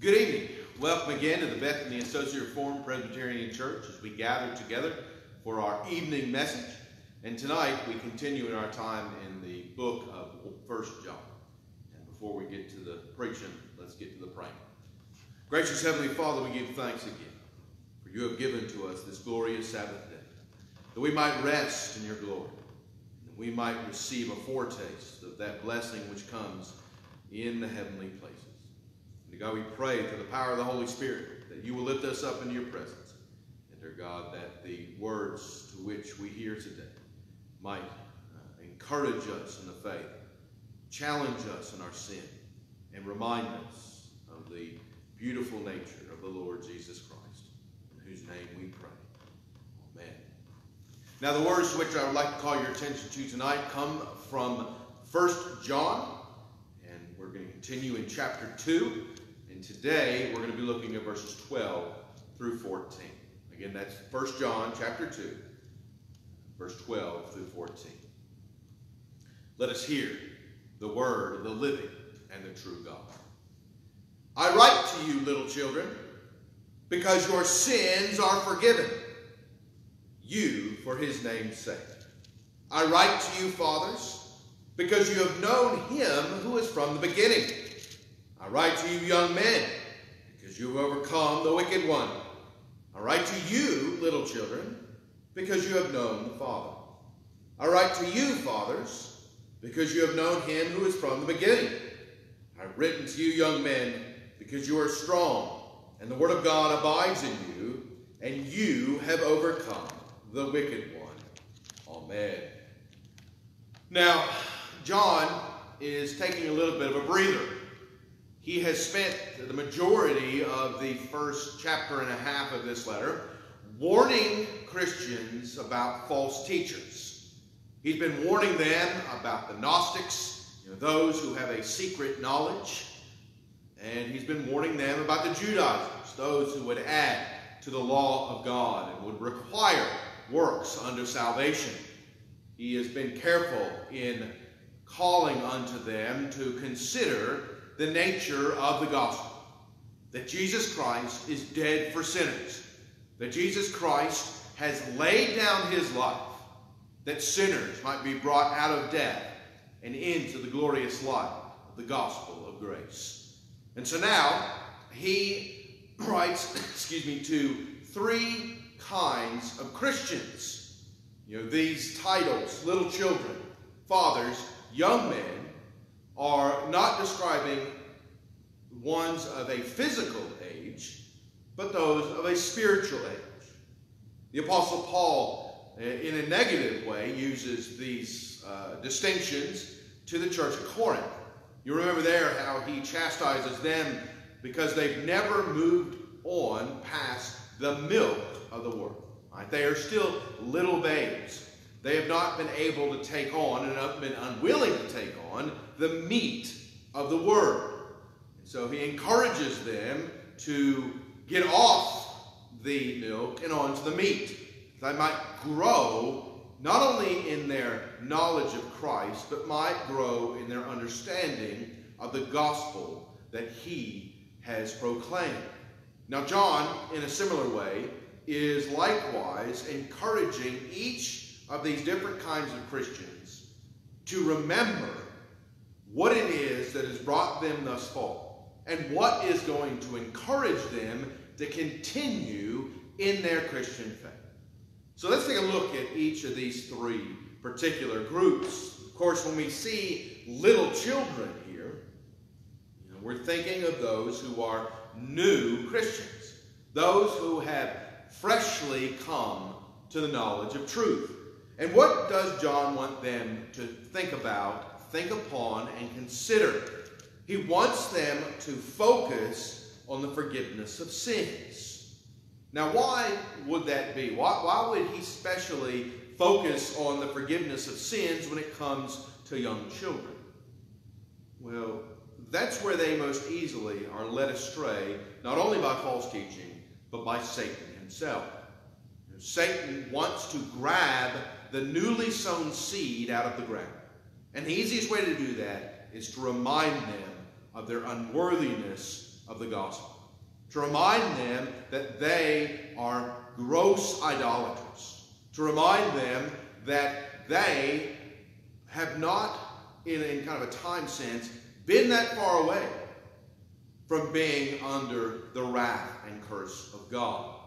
Good evening. Welcome again to the Bethany Associate Reformed Presbyterian Church as we gather together for our evening message. And tonight we continue in our time in the book of First John. And before we get to the preaching, let's get to the praying. Gracious Heavenly Father, we give thanks again for you have given to us this glorious Sabbath day, that we might rest in your glory, and we might receive a foretaste of that blessing which comes in the heavenly places. And God, we pray through the power of the Holy Spirit that you will lift us up into your presence. And dear God, that the words to which we hear today might uh, encourage us in the faith, challenge us in our sin, and remind us of the beautiful nature of the Lord Jesus Christ, in whose name we pray. Amen. Now, the words which I would like to call your attention to tonight come from 1 John, and we're going to continue in chapter 2. And today we're going to be looking at verses 12 through 14. Again, that's 1 John chapter 2, verse 12 through 14. Let us hear the word of the living and the true God. I write to you, little children, because your sins are forgiven you for his name's sake. I write to you, fathers, because you have known him who is from the beginning. I write to you, young men, because you have overcome the wicked one. I write to you, little children, because you have known the Father. I write to you, fathers, because you have known him who is from the beginning. I've written to you, young men, because you are strong, and the word of God abides in you, and you have overcome the wicked one. Amen. Now, John is taking a little bit of a breather. He has spent the majority of the first chapter and a half of this letter warning Christians about false teachers. He's been warning them about the Gnostics, you know, those who have a secret knowledge, and he's been warning them about the Judaizers, those who would add to the law of God and would require works unto salvation. He has been careful in calling unto them to consider the nature of the gospel. That Jesus Christ is dead for sinners. That Jesus Christ has laid down his life that sinners might be brought out of death and into the glorious light of the gospel of grace. And so now he writes, excuse me, to three kinds of Christians. You know, these titles, little children, fathers, young men, are not describing ones of a physical age, but those of a spiritual age. The Apostle Paul, eh, in a negative way, uses these uh, distinctions to the church of Corinth. You remember there how he chastises them because they've never moved on past the milk of the word. Right? They are still little babes. They have not been able to take on and have been unwilling to take on the meat of the word. And so he encourages them to get off the milk and onto the meat. They might grow not only in their knowledge of Christ, but might grow in their understanding of the gospel that he has proclaimed. Now, John, in a similar way, is likewise encouraging each of these different kinds of Christians to remember what it is that has brought them thus far and what is going to encourage them to continue in their Christian faith. So let's take a look at each of these three particular groups. Of course, when we see little children here, you know, we're thinking of those who are new Christians, those who have freshly come to the knowledge of truth. And what does John want them to think about, think upon, and consider? He wants them to focus on the forgiveness of sins. Now, why would that be? Why, why would he specially focus on the forgiveness of sins when it comes to young children? Well, that's where they most easily are led astray, not only by false teaching, but by Satan himself. Satan wants to grab the newly sown seed out of the ground. And the easiest way to do that is to remind them of their unworthiness of the gospel, to remind them that they are gross idolaters, to remind them that they have not, in, in kind of a time sense, been that far away from being under the wrath and curse of God.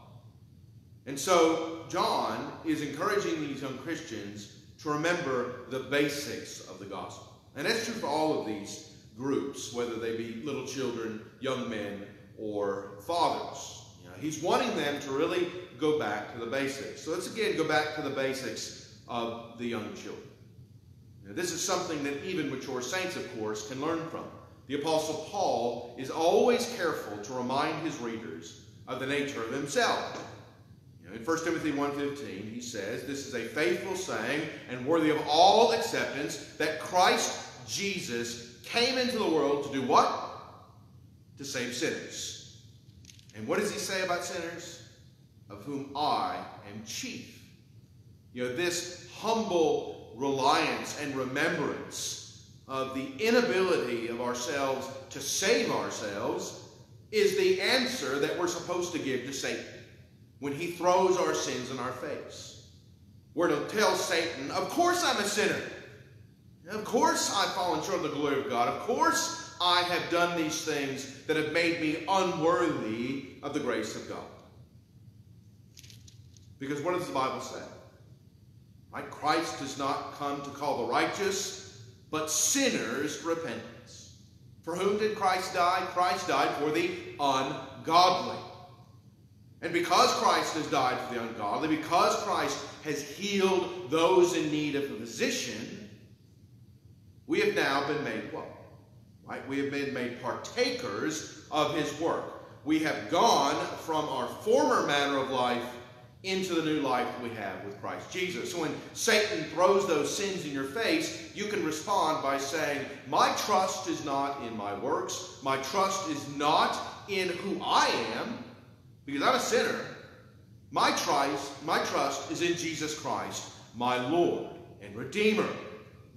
And so, John is encouraging these young Christians to remember the basics of the gospel. And that's true for all of these groups, whether they be little children, young men, or fathers. You know, he's wanting them to really go back to the basics. So let's again go back to the basics of the young children. Now, this is something that even mature saints, of course, can learn from. The Apostle Paul is always careful to remind his readers of the nature of himself. In 1 Timothy 1.15, he says, This is a faithful saying and worthy of all acceptance that Christ Jesus came into the world to do what? To save sinners. And what does he say about sinners? Of whom I am chief. You know, this humble reliance and remembrance of the inability of ourselves to save ourselves is the answer that we're supposed to give to Satan when he throws our sins in our face. We're to tell Satan, Of course I'm a sinner. Of course I've fallen short of the glory of God. Of course I have done these things that have made me unworthy of the grace of God. Because what does the Bible say? Right? Christ does not come to call the righteous, but sinners to repentance. For whom did Christ die? Christ died for the ungodly. And because Christ has died for the ungodly, because Christ has healed those in need of a physician, we have now been made what? Right? We have been made partakers of his work. We have gone from our former manner of life into the new life we have with Christ Jesus. So when Satan throws those sins in your face, you can respond by saying, My trust is not in my works. My trust is not in who I am, because I'm a sinner. My trust, my trust is in Jesus Christ, my Lord and Redeemer.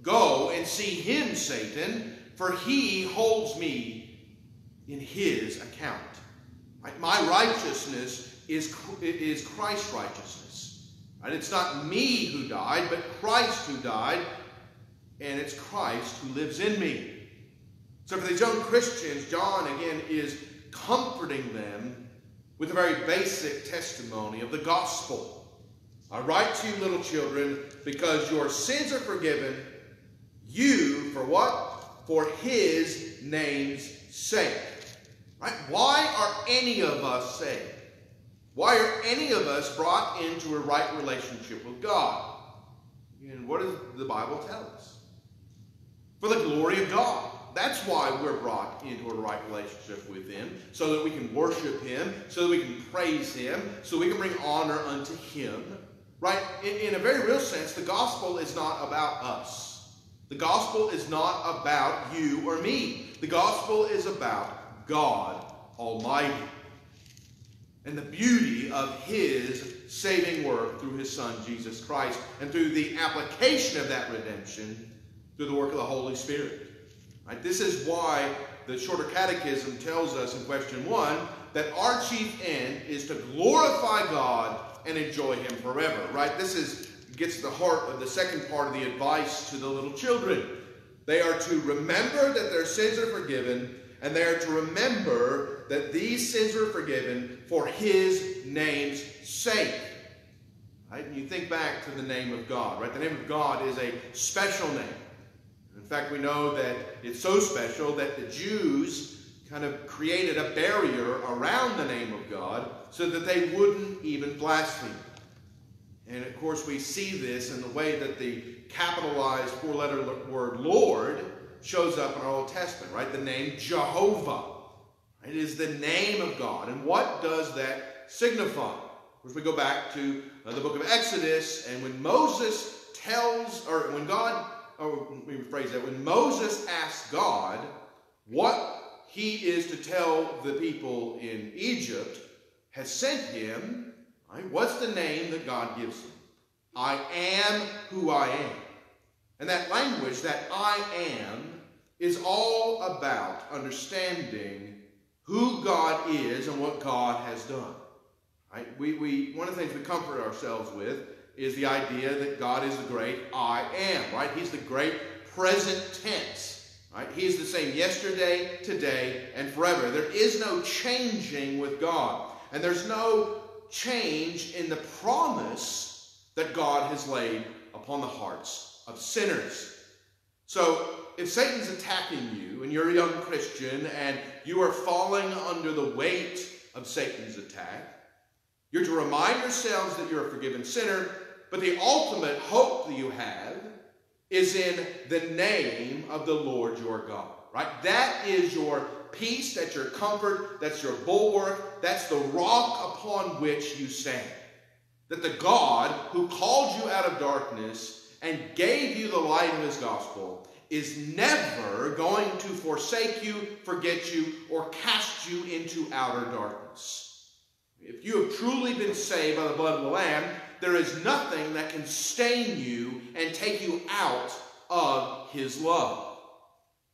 Go and see him, Satan, for he holds me in his account. Right? My righteousness is, is Christ's righteousness. Right? It's not me who died, but Christ who died, and it's Christ who lives in me. So for these young Christians, John again is comforting them with a very basic testimony of the gospel. I write to you, little children, because your sins are forgiven you for what? For his name's sake. Right? Why are any of us saved? Why are any of us brought into a right relationship with God? And what does the Bible tell us? For the glory of God. That's why we're brought into a right relationship with Him, so that we can worship Him, so that we can praise Him, so we can bring honor unto Him. Right? In, in a very real sense, the gospel is not about us. The gospel is not about you or me. The gospel is about God Almighty and the beauty of His saving work through His Son, Jesus Christ, and through the application of that redemption through the work of the Holy Spirit. Right? This is why the Shorter Catechism tells us in question one that our chief end is to glorify God and enjoy Him forever. Right? This is gets the heart of the second part of the advice to the little children. They are to remember that their sins are forgiven, and they are to remember that these sins are forgiven for His name's sake. Right? And you think back to the name of God, right? The name of God is a special name. In fact, we know that it's so special that the Jews kind of created a barrier around the name of God so that they wouldn't even blaspheme. And of course, we see this in the way that the capitalized four letter word Lord shows up in our Old Testament, right? The name Jehovah. It is the name of God. And what does that signify? Course, we go back to uh, the book of Exodus, and when Moses tells, or when God, or let me rephrase that, when Moses asks God what he is to tell the people in Egypt, has sent him Right? What's the name that God gives him? I am who I am. And that language, that I am, is all about understanding who God is and what God has done. Right? We, we, one of the things we comfort ourselves with is the idea that God is the great I am, right? He's the great present tense, right? He is the same yesterday, today, and forever. There is no changing with God. And there's no change in the promise that God has laid upon the hearts of sinners. So, if Satan's attacking you and you're a young Christian and you are falling under the weight of Satan's attack, you're to remind yourselves that you're a forgiven sinner, but the ultimate hope that you have is in the name of the Lord your God. Right? That is your peace, that's your comfort, that's your bulwark, that's the rock upon which you stand. That the God who called you out of darkness and gave you the light of his gospel is never going to forsake you, forget you, or cast you into outer darkness. If you have truly been saved by the blood of the Lamb, there is nothing that can stain you and take you out of his love.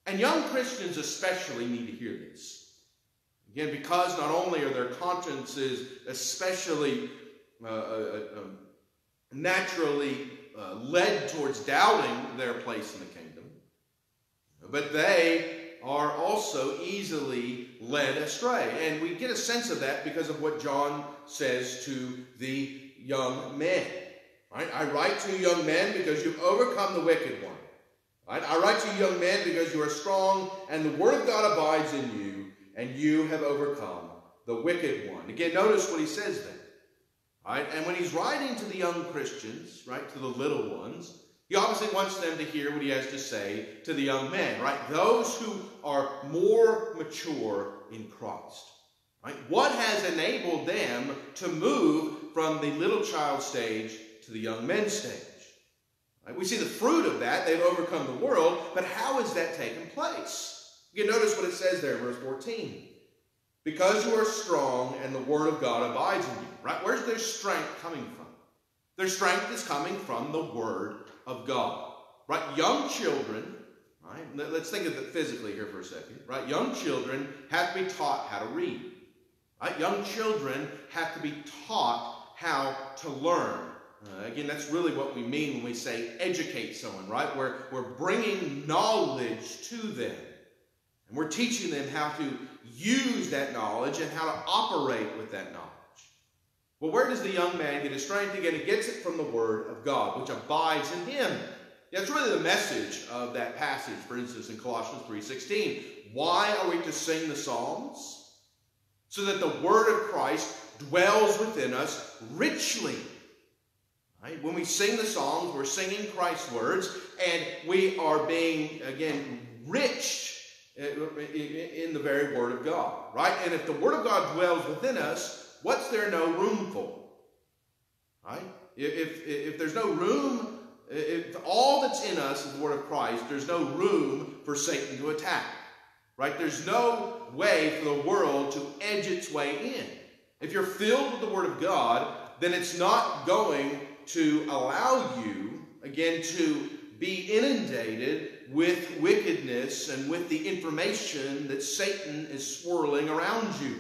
And young Christians especially need to hear this. Again, because not only are their consciences especially uh, uh, uh um, naturally uh, led towards doubting their place in the kingdom, but they are also easily led astray. And we get a sense of that because of what John says to the young men. Right? I write to you, young men, because you've overcome the wicked one. Right? I write to you, young men, because you are strong, and the word of God abides in you, and you have overcome the wicked one. Again, notice what he says there. Right? And when he's writing to the young Christians, right, to the little ones, he obviously wants them to hear what he has to say to the young men, right? Those who are more mature in Christ. Right? What has enabled them to move from the little child stage to the young men stage? Right? We see the fruit of that. They've overcome the world, but how has that taken place? You notice what it says there, verse 14. Because you are strong and the word of God abides in you. Right? Where's their strength coming from? Their strength is coming from the word of God. Right? Young children, right? Let's think of it physically here for a second. Right? Young children have to be taught how to read. Right? Young children have to be taught how to learn. Uh, again, that's really what we mean when we say educate someone, right? We're, we're bringing knowledge to them. And we're teaching them how to use that knowledge and how to operate with that knowledge. Well, where does the young man get his strength again? He gets it from the Word of God, which abides in him. That's really the message of that passage, for instance, in Colossians 3.16. Why are we to sing the Psalms? So that the Word of Christ dwells within us richly. Right? When we sing the Psalms, we're singing Christ's words, and we are being, again, rich uh, in the very Word of God. Right? And if the Word of God dwells within us, what's there no room for? Right? If, if, if there's no room, if all that's in us is the word of Christ, there's no room for Satan to attack. Right? There's no way for the world to edge its way in. If you're filled with the word of God, then it's not going to allow you, again, to be inundated with wickedness and with the information that Satan is swirling around you.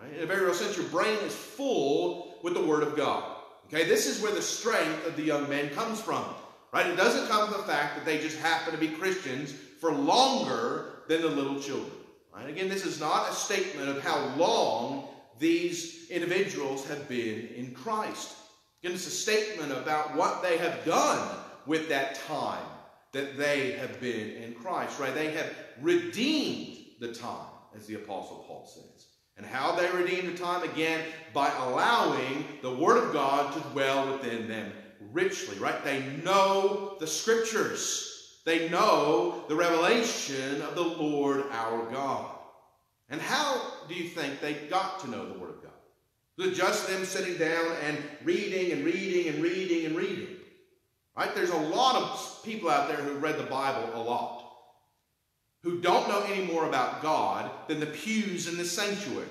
Right? In a very real sense, your brain is full with the Word of God. Okay, this is where the strength of the young men comes from. Right? It doesn't come from the fact that they just happen to be Christians for longer than the little children. Right? Again, this is not a statement of how long these individuals have been in Christ. Again, it's a statement about what they have done with that time that they have been in Christ. Right? They have redeemed the time, as the Apostle Paul says. And how they redeem the time? Again, by allowing the Word of God to dwell within them richly, right? They know the Scriptures. They know the revelation of the Lord our God. And how do you think they got to know the Word of God? Was it just them sitting down and reading and reading and reading and reading? Right? There's a lot of people out there who read the Bible a lot who don't know any more about God than the pews in the sanctuary.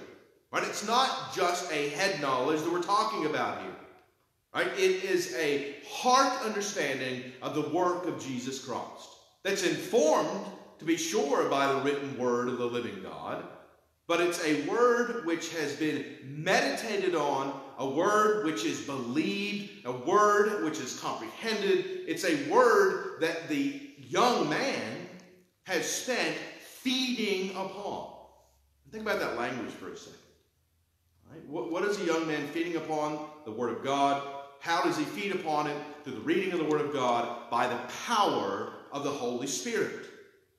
Right? It's not just a head knowledge that we're talking about here. Right? It is a heart understanding of the work of Jesus Christ that's informed, to be sure, by the written word of the living God, but it's a word which has been meditated on, a word which is believed, a word which is comprehended. It's a word that the young man has spent feeding upon. Think about that language for a second. Right? What, what is a young man feeding upon? The Word of God. How does he feed upon it? Through the reading of the Word of God by the power of the Holy Spirit.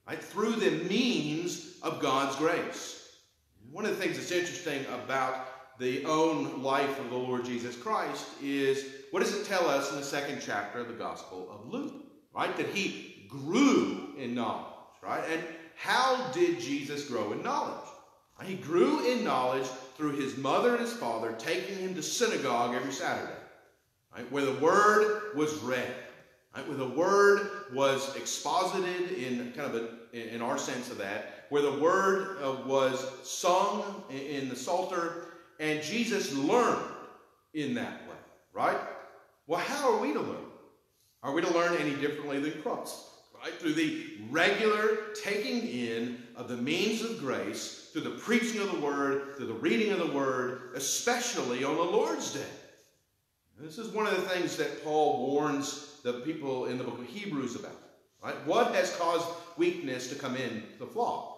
Right? Through the means of God's grace. One of the things that's interesting about the own life of the Lord Jesus Christ is what does it tell us in the second chapter of the Gospel of Luke? Right? That he grew in knowledge. Right? And how did Jesus grow in knowledge? He grew in knowledge through his mother and his father taking him to synagogue every Saturday, right, where the word was read, right, where the word was exposited in kind of a, in our sense of that, where the word uh, was sung in, the Psalter, and Jesus learned in that way, right? Well, how are we to learn? Are we to learn any differently than Christ? Right? Through the regular taking in of the means of grace, through the preaching of the word, through the reading of the word, especially on the Lord's day. This is one of the things that Paul warns the people in the book of Hebrews about. Right? What has caused weakness to come in the flock?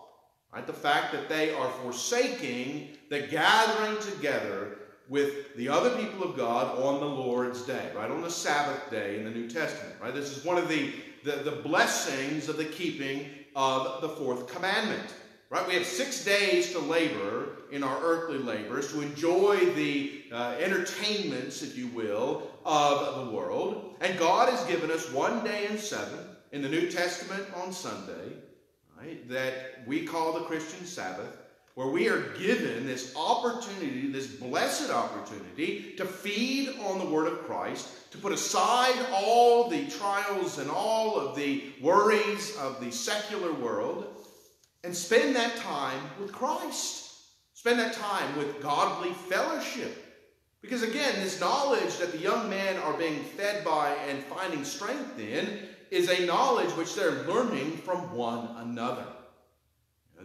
Right? The fact that they are forsaking the gathering together with the other people of God on the Lord's day, right? On the Sabbath day in the New Testament, right? This is one of the, the, the blessings of the keeping of the fourth commandment. Right? We have six days to labor in our earthly labors, to enjoy the uh, entertainments, if you will, of the world. And God has given us one day in seven in the New Testament on Sunday, right, that we call the Christian Sabbath, where we are given this opportunity, this blessed opportunity, to feed on the Word of Christ, to put aside all the trials and all of the worries of the secular world and spend that time with Christ. Spend that time with godly fellowship. Because again, this knowledge that the young men are being fed by and finding strength in is a knowledge which they're learning from one another.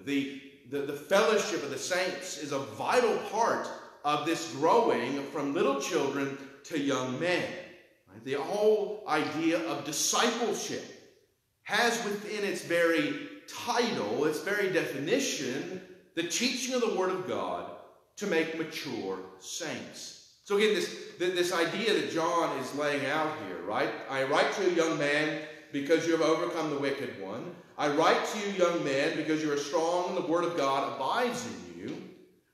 The, the, the fellowship of the saints is a vital part of this growing from little children to young men. Right? The whole idea of discipleship has within its very title, its very definition, the teaching of the Word of God to make mature saints. So again, this, this idea that John is laying out here, right? I write to a young man because you have overcome the wicked one. I write to you, young men, because you are strong and the Word of God abides in you.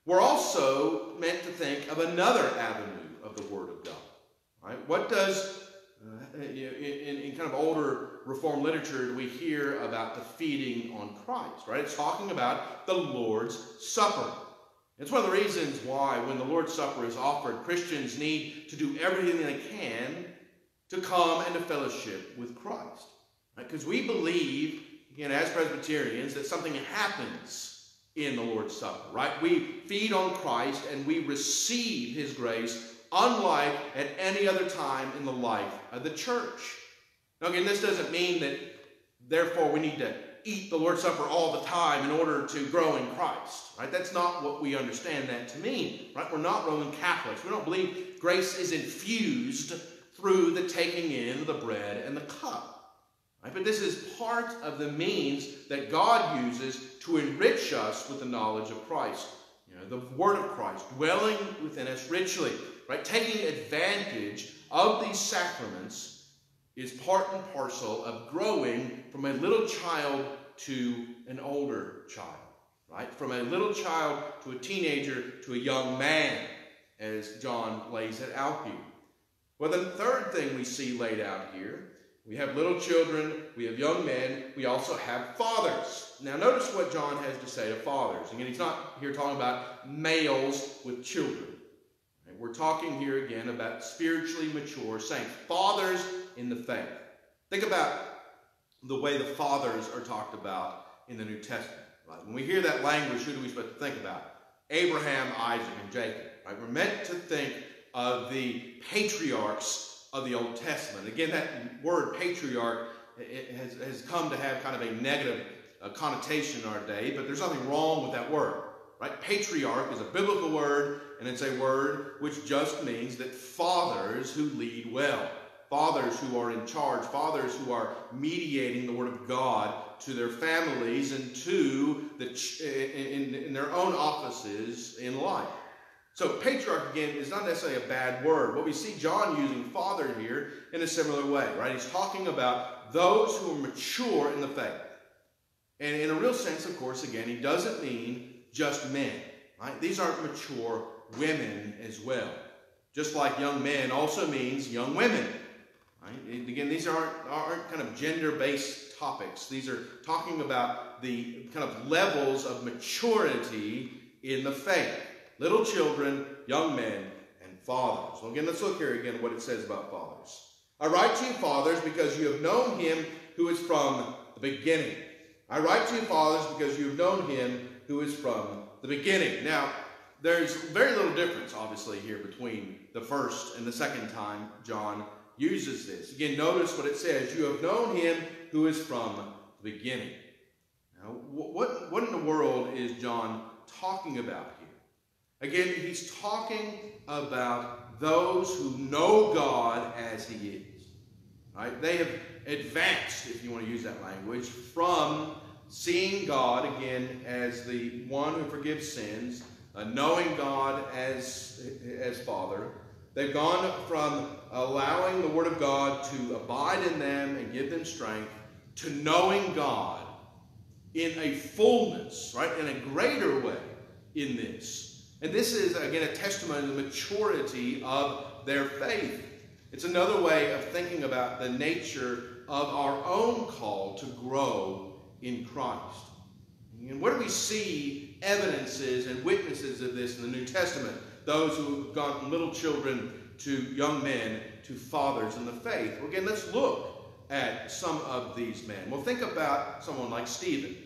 We're also meant to think of another avenue of the Word of God. Right? What does uh, in, in, kind of older Reformed literature, do we hear about the feeding on Christ, right? It's talking about the Lord's Supper. It's one of the reasons why, when the Lord's Supper is offered, Christians need to do everything they can to come into fellowship with Christ. Because right? we believe, again, as Presbyterians, that something happens in the Lord's Supper, right? We feed on Christ and we receive His grace unlike at any other time in the life of the church. Now, again, this doesn't mean that, therefore, we need to eat the Lord's Supper all the time in order to grow in Christ. Right? That's not what we understand that to mean. Right? We're not Roman Catholics. We don't believe grace is infused through the taking in the bread and the cup. Right? But this is part of the means that God uses to enrich us with the knowledge of Christ. You know, the Word of Christ dwelling within us richly right? Taking advantage of these sacraments is part and parcel of growing from a little child to an older child, right? From a little child to a teenager to a young man, as John lays it out here. Well, the third thing we see laid out here we have little children, we have young men, we also have fathers. Now, notice what John has to say to fathers. Again, he's not here talking about males with children. We're talking here again about spiritually mature saints, fathers in the faith. Think about the way the fathers are talked about in the New Testament. Right? When we hear that language, who do we supposed to think about? Abraham, Isaac, and Jacob. Right? We're meant to think of the patriarchs of the Old Testament. Again, that word patriarch has, has come to have kind of a negative uh, connotation in our day, but there's nothing wrong with that word. Right? Patriarch is a biblical word, and it's a word which just means that fathers who lead well, fathers who are in charge, fathers who are mediating the word of God to their families and to the in, in their own offices in life. So patriarch again is not necessarily a bad word. but we see John using father here in a similar way, right? He's talking about those who are mature in the faith. And in a real sense, of course, again, he doesn't mean just men. Right? These aren't mature women as well. Just like young men also means young women. Right? Again, these aren't, aren't kind of gender-based topics. These are talking about the kind of levels of maturity in the faith. Little children, young men, and fathers. Well, again, let's look here again what it says about fathers. I write to you, fathers, because you have known him who is from the beginning. I write to you, fathers, because you have known him who is from the beginning. Now, there's very little difference, obviously, here between the first and the second time John uses this. Again, notice what it says You have known him who is from the beginning. Now, what, what in the world is John talking about? Again, he's talking about those who know God as he is. Right? They have advanced, if you want to use that language, from seeing God again as the one who forgives sins, uh, knowing God as, as Father. They've gone from allowing the Word of God to abide in them and give them strength to knowing God in a fullness, right, in a greater way in this. And this is, again, a testimony to the maturity of their faith. It's another way of thinking about the nature of our own call to grow in Christ. And where do we see evidences and witnesses of this in the New Testament? Those who have gone from little children to young men to fathers in the faith. Well, again, let's look at some of these men. Well, think about someone like Stephen.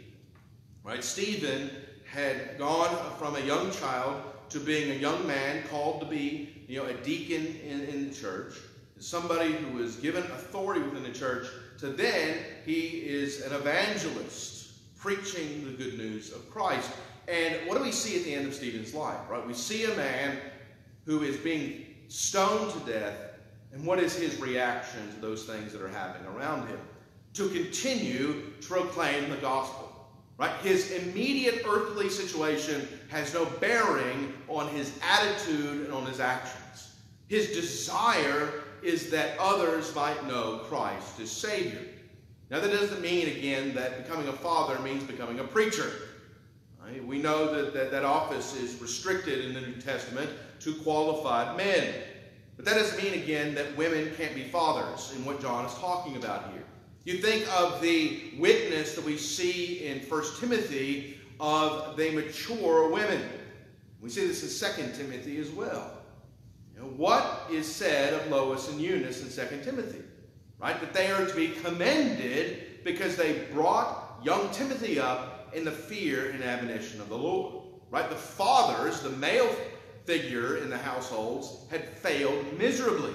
Right? Stephen had gone from a young child to being a young man called to be, you know, a deacon in, in the church, somebody who was given authority within the church to then he is an evangelist preaching the good news of Christ. And what do we see at the end of Stephen's life, right? We see a man who is being stoned to death, and what is his reaction to those things that are happening around him? To continue to proclaim the gospel. Right? His immediate earthly situation has no bearing on his attitude and on his actions. His desire is that others might know Christ as Savior. Now, that doesn't mean, again, that becoming a father means becoming a preacher. Right? We know that, that that office is restricted in the New Testament to qualified men. But that doesn't mean, again, that women can't be fathers in what John is talking about here. You think of the witness that we see in 1 Timothy of the mature women. We see this in 2 Timothy as well. You know, what is said of Lois and Eunice in 2 Timothy? Right? That they are to be commended because they brought young Timothy up in the fear and admonition of the Lord. Right? The fathers, the male figure in the households, had failed miserably.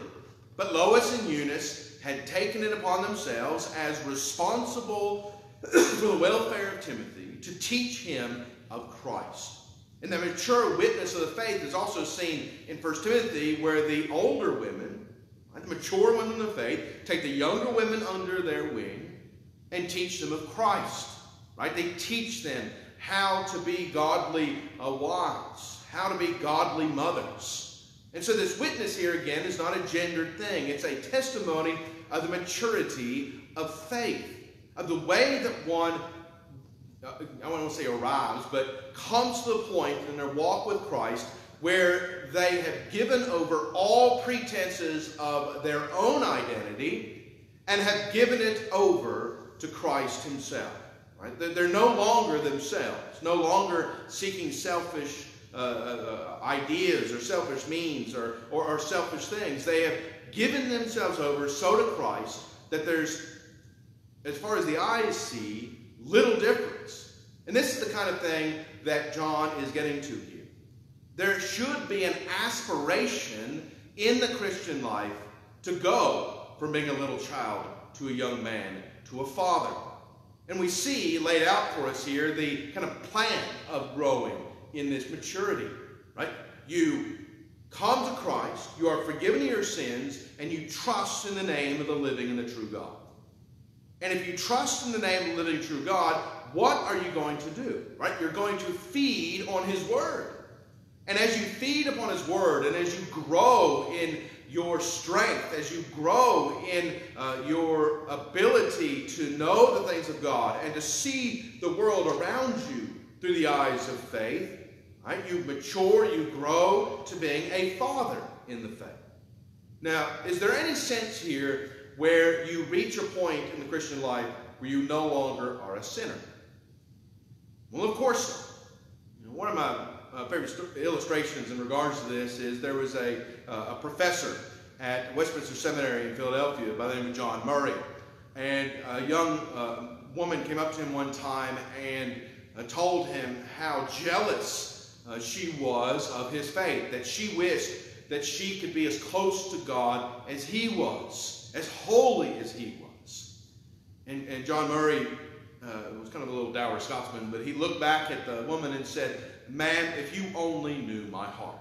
But Lois and Eunice had taken it upon themselves as responsible for the welfare of Timothy to teach him of Christ. And the mature witness of the faith is also seen in 1 Timothy, where the older women, the mature women of the faith, take the younger women under their wing and teach them of Christ. Right? They teach them how to be godly uh, wives, how to be godly mothers. And so this witness here again is not a gendered thing. It's a testimony of the maturity of faith, of the way that one I to say arrives, but comes to the point in their walk with Christ where they have given over all pretenses of their own identity and have given it over to Christ Himself. Right? They're no longer themselves, no longer seeking selfish uh, uh, ideas or selfish means or, or, or selfish things. They have given themselves over so to Christ that there's, as far as the eyes see, little difference. And this is the kind of thing that John is getting to here. There should be an aspiration in the Christian life to go from being a little child to a young man to a father. And we see laid out for us here the kind of plan of growing in this maturity, right? You come to Christ, you are forgiven of your sins, and you trust in the name of the living and the true God. And if you trust in the name of the living true God, what are you going to do? Right? You're going to feed on his word. And as you feed upon his word, and as you grow in your strength, as you grow in uh, your ability to know the things of God and to see the world around you through the eyes of faith, right? You mature, you grow to being a father in the faith. Now, is there any sense here where you reach a point in the Christian life where you no longer are a sinner? Well, of course. You know, one of my uh, favorite illustrations in regards to this is there was a, uh, a professor at Westminster Seminary in Philadelphia by the name of John Murray. And a young uh, woman came up to him one time and uh, told him how jealous uh, she was of his faith, that she wished that she could be as close to God as he was, as holy as he was. And, and John Murray uh, was kind of a little dour Scotsman, but he looked back at the woman and said, Ma'am, if you only knew my heart.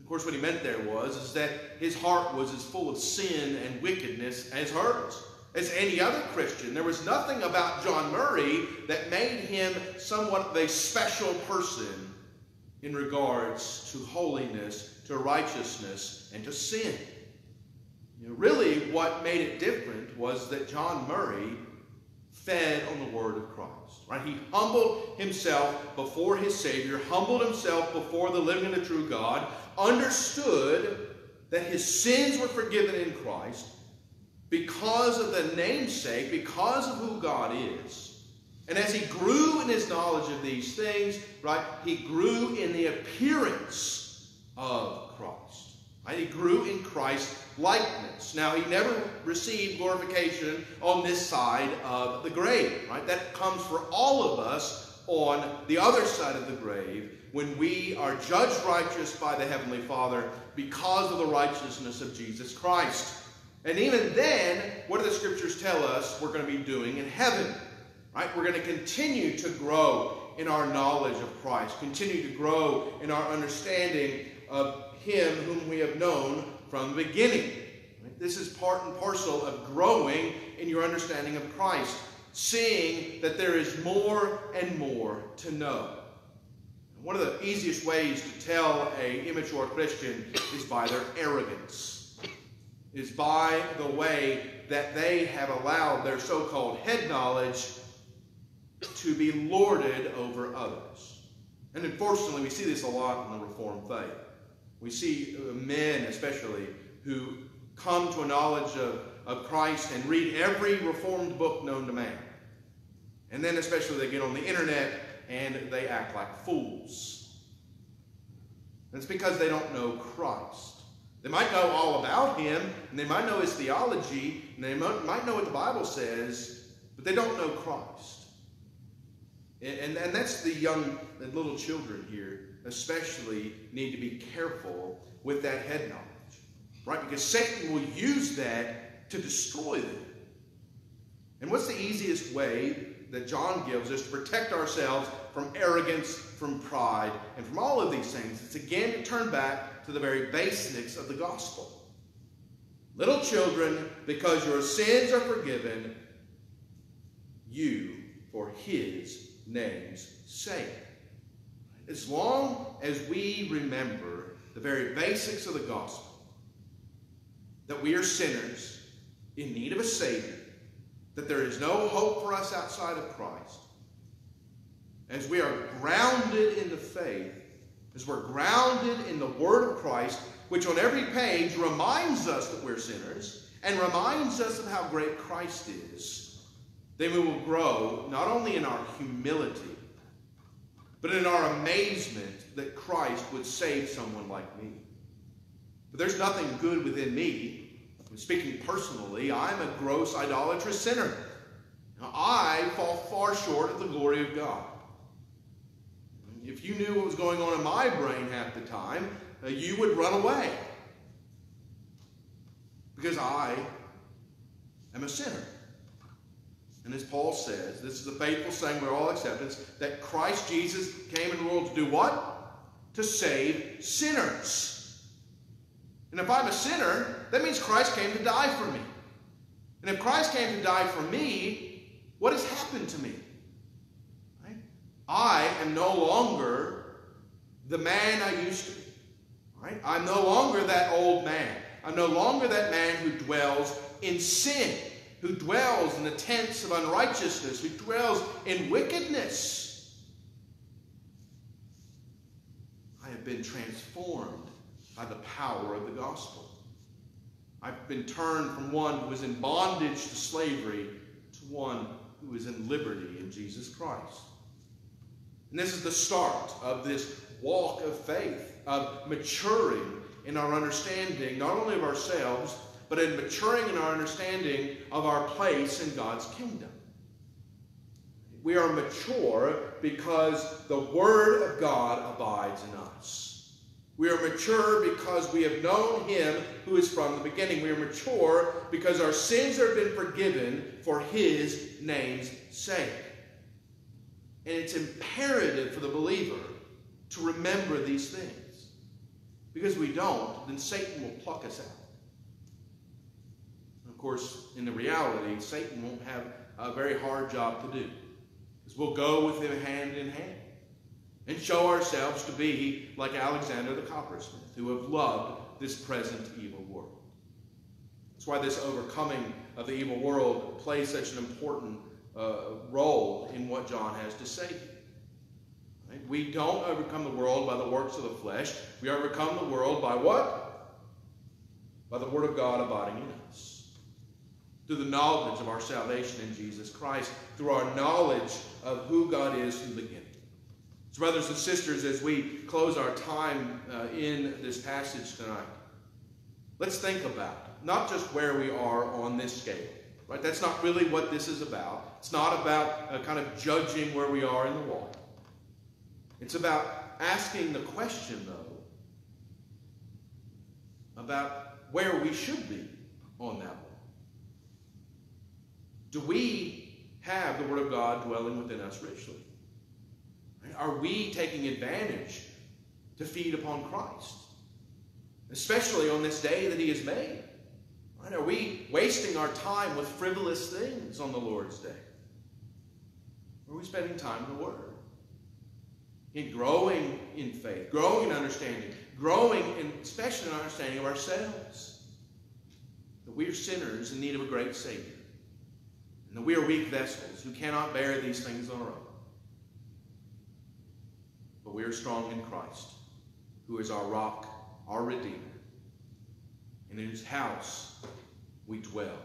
Of course, what he meant there was is that his heart was as full of sin and wickedness as hers, as any other Christian. There was nothing about John Murray that made him somewhat of a special person in regards to holiness, to righteousness, and to sin. You know, really, what made it different was that John Murray fed on the word of Christ. Right? He humbled himself before his Savior, humbled himself before the living and the true God, understood that his sins were forgiven in Christ because of the namesake, because of who God is. And as he grew in his knowledge of these things, right, he grew in the appearance of Christ. Right? He grew in Christ likeness. Now, he never received glorification on this side of the grave, right? That comes for all of us on the other side of the grave when we are judged righteous by the Heavenly Father because of the righteousness of Jesus Christ. And even then, what do the scriptures tell us we're going to be doing in heaven? Right? We're going to continue to grow in our knowledge of Christ, continue to grow in our understanding of Him whom we have known from the beginning. This is part and parcel of growing in your understanding of Christ, seeing that there is more and more to know. One of the easiest ways to tell a immature Christian is by their arrogance, is by the way that they have allowed their so-called head knowledge to be lorded over others. And unfortunately, we see this a lot in the Reformed faith. We see uh, men, especially, who come to a knowledge of, of Christ and read every Reformed book known to man. And then, especially, they get on the internet and they act like fools. That's because they don't know Christ. They might know all about him, and they might know his theology, and they might know what the Bible says, but they don't know Christ. And, and that's the young and little children here especially need to be careful with that head knowledge, right? Because Satan will use that to destroy them. And what's the easiest way that John gives us to protect ourselves from arrogance, from pride, and from all of these things? It's again to turn back to the very basics of the gospel. Little children, because your sins are forgiven, you for his name's sake. As long as we remember the very basics of the gospel, that we are sinners in need of a Savior, that there is no hope for us outside of Christ, as we are grounded in the faith, as we're grounded in the Word of Christ, which on every page reminds us that we're sinners and reminds us of how great Christ is, then we will grow not only in our humility, but in our amazement that Christ would save someone like me. But there's nothing good within me. Speaking personally, I'm a gross idolatrous sinner. Now, I fall far short of the glory of God. If you knew what was going on in my brain half the time, uh, you would run away. Because I am a sinner. And as Paul says, this is a faithful saying we're all acceptance, that Christ Jesus came in the world to do what? To save sinners. And if I'm a sinner, that means Christ came to die for me. And if Christ came to die for me, what has happened to me? I am no longer the man I used to be. Right? I'm no longer that old man. I'm no longer that man who dwells in sin who dwells in the tents of unrighteousness, who dwells in wickedness. I have been transformed by the power of the gospel. I've been turned from one who was in bondage to slavery to one who is in liberty in Jesus Christ. And this is the start of this walk of faith, of maturing in our understanding, not only of ourselves, but in maturing in our understanding of our place in God's kingdom. We are mature because the Word of God abides in us. We are mature because we have known Him who is from the beginning. We are mature because our sins have been forgiven for His name's sake. And it's imperative for the believer to remember these things. Because we don't, then Satan will pluck us out Of course, in the reality, Satan won't have a very hard job to do. Because we'll go with him hand in hand and show ourselves to be like Alexander the coppersmith, who have loved this present evil world. That's why this overcoming of the evil world plays such an important uh, role in what John has to say. Right? We don't overcome the world by the works of the flesh. We overcome the world by what? By the Word of God abiding in us through the knowledge of our salvation in Jesus Christ, through our knowledge of who God is from the beginning. So, brothers and sisters, as we close our time uh, in this passage tonight, let's think about not just where we are on this scale. Right? That's not really what this is about. It's not about uh, kind of judging where we are in the walk. It's about asking the question, though, about where we should be on that walk. do we have the Word of God dwelling within us richly? Are we taking advantage to feed upon Christ? Especially on this day that He has made. Right? Are we wasting our time with frivolous things on the Lord's day? Are we spending time in the Word? In growing in faith, growing in understanding, growing in especially in understanding of ourselves. That we are sinners in need of a great Savior. And that we are weak vessels who cannot bear these things on our own. But we are strong in Christ, who is our rock, our Redeemer. And in his house we dwell.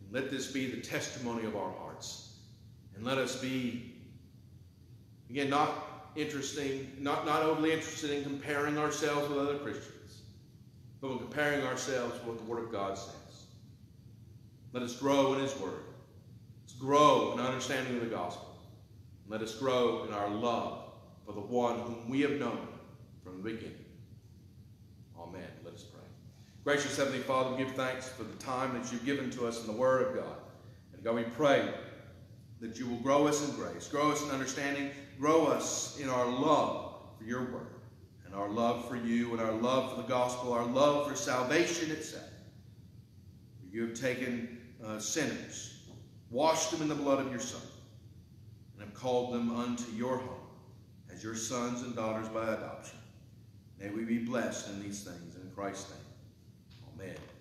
And let this be the testimony of our hearts. And let us be, again, not interesting, not, not overly interested in comparing ourselves with other Christians, but in comparing ourselves with what the Word of God says. Let us grow in His Word. Let's grow in understanding of the gospel. Let us grow in our love for the one whom we have known from the beginning. Amen. Let us pray. Gracious Heavenly Father, we give thanks for the time that you've given to us in the Word of God. And God, we pray that you will grow us in grace, grow us in understanding, grow us in our love for your Word, and our love for you, and our love for the gospel, our love for salvation itself. You have taken uh, sinners, washed them in the blood of your Son, and have called them unto your home as your sons and daughters by adoption. May we be blessed in these things in Christ's name. Amen.